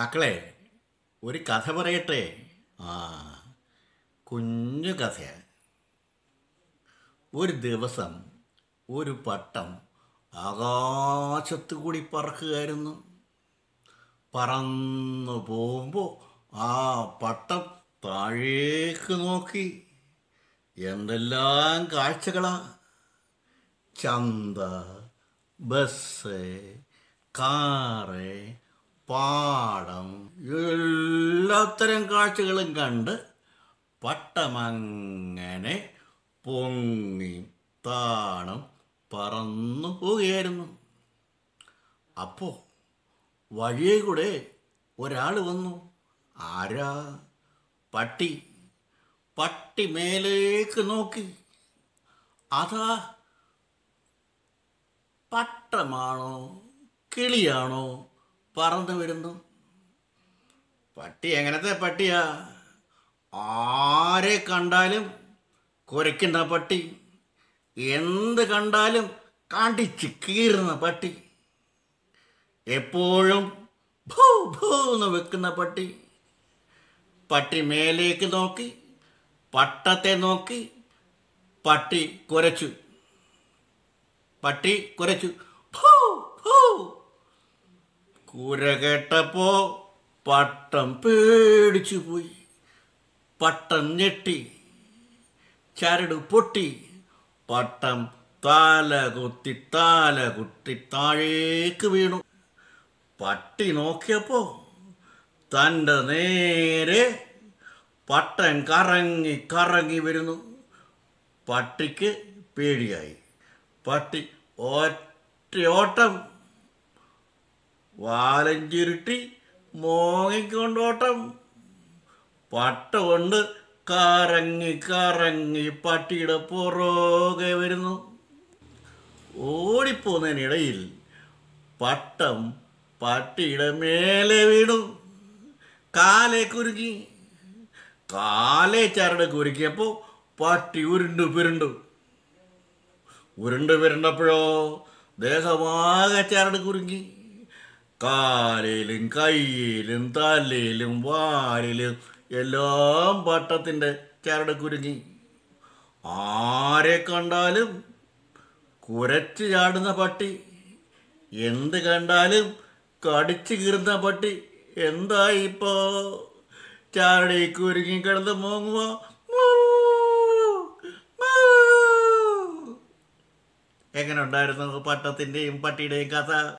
മക്കളെ ഒരു കഥ പറയട്ടെ? ആ കുഞ്ഞു കഥയാ. ഒരു ദിവസം ഒരു പട്ടം ആകാശത്തു കൂടി പറക്കുകയായിരുന്നു. പറന്നു പോകുമ്പോൾ ആ പട്ടം താഴേക്ക് നോക്കി. എന്തെല്ലാം കാഴ്ചകളാ? ചന്ത ബസ് കാറ് പാടം എല്ലാത്തരം കാഴ്ചകളും കണ്ട് പട്ടമങ്ങനെ പൊങ്ങി താണം പറന്നു പോവുകയായിരുന്നു. അപ്പോൾ വഴിയെ കൂടെ ഒരാൾ വന്നു. ആരാ? പട്ടി. പട്ടി മേലേക്ക് നോക്കി. അതാ. പട്ടമാണോ? കിളിയാണോ? പറന്നു വിടുന്നു. പട്ടി എങ്ങനത്തെ പട്ടിയാ? ആരെ കണ്ടാലും കുരയ്ക്കുന്ന പട്ടി. എന്ത് കണ്ടാലും കണ്ടിച്ച് കീറുന്ന പട്ടി. എപ്പോഴും ഭൂ ഭൂ എന്ന് വെക്കുന്ന പട്ടി. പട്ടി മേലേക്ക് നോക്കി പട്ടത്തെ നോക്കി പട്ടി കുരച്ചു. പട്ടി കുരച്ചു. കുര കേട്ടപ്പോ പട്ടം പേടിച്ചു പോയി. പട്ടം ഞെട്ടി ചരട് പൊട്ടി. പട്ടം താല കുത്തി താല കുത്തി താഴേക്ക് വീണു. പട്ടി നോക്കിയപ്പോ തന്റെ നേരെ പട്ടൻ കറങ്ങി കറങ്ങി വരുന്നു. പട്ടിക്ക് പേടിയായി. പട്ടി ഒറ്റ ഓട്ടം വാലം ചുരുട്ടി മോങ്ങിക്കൊണ്ടോട്ടം. പട്ട കൊണ്ട് കറങ്ങി കറങ്ങി പട്ടിയുടെ പുറകെ വരുന്നു. ഓടിപ്പോന്നതിനിടയിൽ പട്ടം പട്ടിയുടെ മേലെ വീണു. കാലെ കുരുക്കി കാലെ ചരട് കുരുക്കിയപ്പോൾ പട്ടി ഉരുണ്ടു പിരുണ്ടു. ഉരുണ്ട് പിരണ്ടപ്പോഴോ ദേഹമാകെ ചരട് കുരുങ്ങി. കാലിലും കയ്യിലും തലയിലും വാലിലും എല്ലാം പട്ടത്തിന്റെ ചരട് കുരുങ്ങി. ആരെ കണ്ടാലും കുരച്ച് ചാടുന്ന പട്ടി എന്ത് കണ്ടാലും കടിച്ചു കീറുന്ന പട്ടി എന്താ ഇപ്പോ ചാടി കുരുങ്ങി കിടന്ന് മോങ്ങുമോ എങ്ങനെ ഉണ്ടായിരുന്നു പട്ടത്തിന്റെയും പട്ടിയുടെയും കഥ?